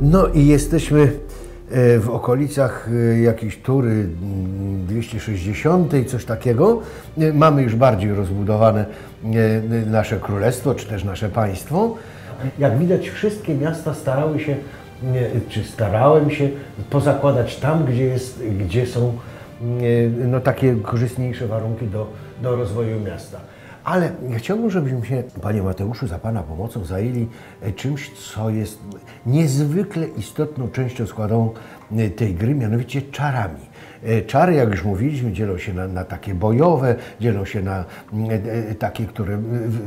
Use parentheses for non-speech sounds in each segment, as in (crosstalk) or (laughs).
No i jesteśmy e, w okolicach e, jakiejś tury mm, 260, coś takiego. E, Mamy już bardziej rozbudowane nasze królestwo, czy też nasze państwo. Jak widać, wszystkie miasta starały się, czy starałem się pozakładać tam, gdzie, jest, gdzie są no, takie korzystniejsze warunki do, do rozwoju miasta. Ale chciałbym, żebyśmy się, Panie Mateuszu, za Pana pomocą zajęli e, czymś, co jest niezwykle istotną częścią składową e, tej gry, mianowicie czarami. E, Czary, jak już mówiliśmy, dzielą się na, na takie bojowe, dzielą się na mm, takie, które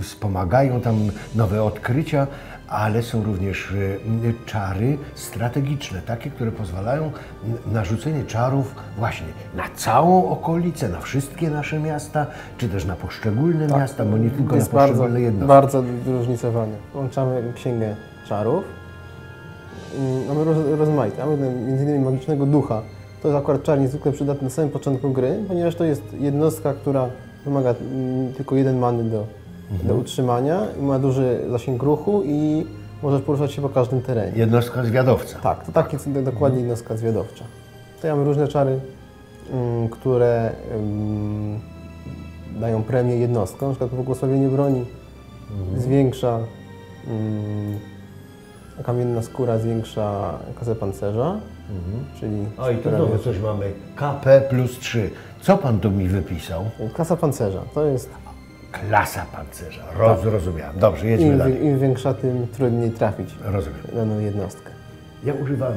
wspomagają tam nowe odkrycia, ale są również e, m, czary strategiczne, takie, które pozwalają m, na rzucenie czarów właśnie na całą okolicę, na wszystkie nasze miasta, czy też na poszczególne miasta, bo nie tylko na jest bardzo, poszczególne jednostki. bardzo wyróżnicowane. Łączamy księgę czarów. Mm, Mamy roz, rozmaite. Mamy innymi magicznego ducha. To jest akurat czar niezwykle przydatny na samym początku gry, ponieważ to jest jednostka, która wymaga mm, tylko jeden many do, Mhm. do utrzymania, ma duży zasięg ruchu i możesz poruszać się po każdym terenie. Jednostka zwiadowca. Tak, to tak jest dokładnie jednostka zwiadowcza. Tutaj mamy różne czary, mm, które mm, dają premię jednostkom, na przykład błogosławienie broni zwiększa, mm, a kamienna skóra zwiększa kasę pancerza, czyli O i tu znowu coś mamy. KP plus 3. Co Pan tu mi wypisał? klasa pancerza. To jest Klasa pancerza. Roz, Zrozumiałem. Dobrze, jedźmy im, dalej. im większa, tym trudniej trafić Rozumiem. daną jednostkę. Ja używam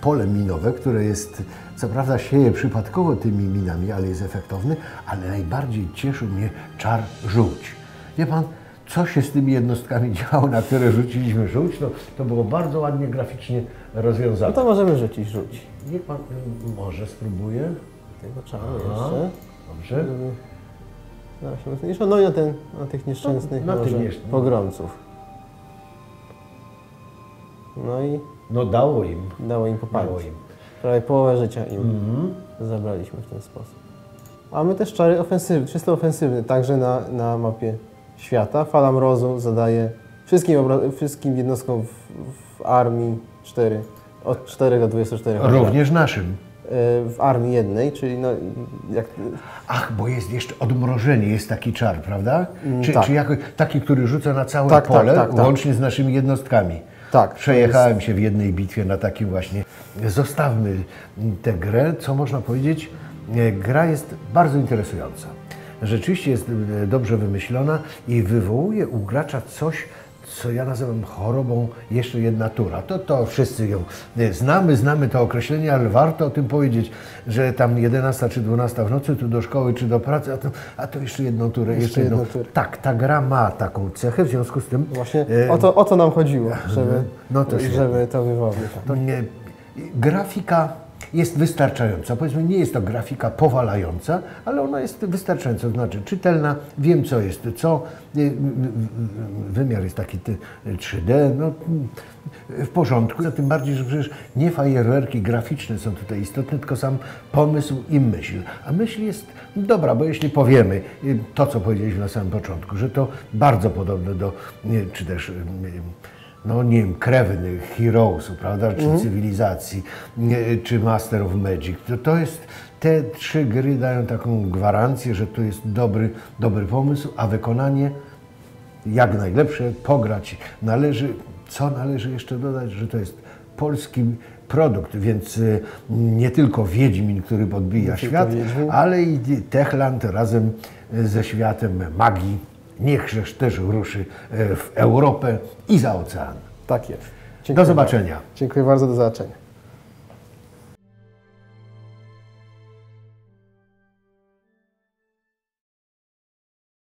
pole minowe, które jest, co prawda sieje przypadkowo tymi minami, ale jest efektowny, ale najbardziej cieszył mnie czar żółć. Wie pan, co się z tymi jednostkami (laughs) działo, na które rzuciliśmy żółć, no, to było bardzo ładnie graficznie No rozwiązane. to możemy rzucić, rzuć. Niech pan może spróbuje. Tego czaru jeszcze. Dobrze. żeby zaraz się mocniejszo. No i na, ten, na tych nieszczęsnych No, na może niesz- pogromców. No i No dało im. dało im popalić. Dało im. Prawie połowę życia im Mhm. zabraliśmy w ten sposób. Mamy też czary ofensywne, czysto ofensywne, także na, na mapie świata. Fala mrozu zadaje wszystkim, wszystkim jednostkom w, w armii 4, od 4 do 24 obrażeń. Również naszym. Y, W armii jednej, czyli no, jak, Ach, bo jest jeszcze odmrożenie, jest taki czar, prawda? Czy, tak. czy taki, który rzuca na całe Tak, tak, pole, tak, tak. łącznie z naszymi jednostkami. Tak, Przejechałem się w jednej bitwie na takim właśnie. Zostawmy tę grę, co można powiedzieć, e, gra jest bardzo interesująca. Rzeczywiście jest e, dobrze wymyślona i wywołuje u gracza coś, co ja nazywam chorobą jeszcze jedna tura. To, to wszyscy ją e, znamy, znamy to określenie, ale warto o tym powiedzieć, że tam 11 czy 12 w nocy, tu do szkoły czy do pracy, a to, a to jeszcze jedną turę, jeszcze, jedną. jedną turę. Tak, ta gra ma taką cechę, w związku z tym właśnie e, o to, o to nam chodziło, żeby, No to żeby to wywołać. to nie, grafika jest wystarczająca. Powiedzmy, nie jest to grafika powalająca, ale ona jest wystarczająca, to znaczy czytelna, wiem co jest co, y, y, y, wymiar jest taki ty- 3D, no w porządku, tym bardziej, że przecież nie fajerwerki graficzne są tutaj istotne, tylko sam pomysł i myśl. A myśl jest dobra, bo jeśli powiemy to, co powiedzieliśmy na samym początku, że to bardzo podobne do, czy też no nie wiem, krewnych Heroesu, prawda, czy cywilizacji, nie, czy Master of Magic. To, to jest, te trzy gry dają taką gwarancję, że to jest dobry, dobry pomysł, a wykonanie jak najlepsze, pograć należy. Co należy jeszcze dodać, że to jest polski produkt, więc y, nie tylko Wiedźmin, który podbija świat, ale i Techland razem ze światem magii. Niechżeż też ruszy e, w Europę i za ocean. Tak jest. Do zobaczenia. Dziękuję bardzo, do zobaczenia.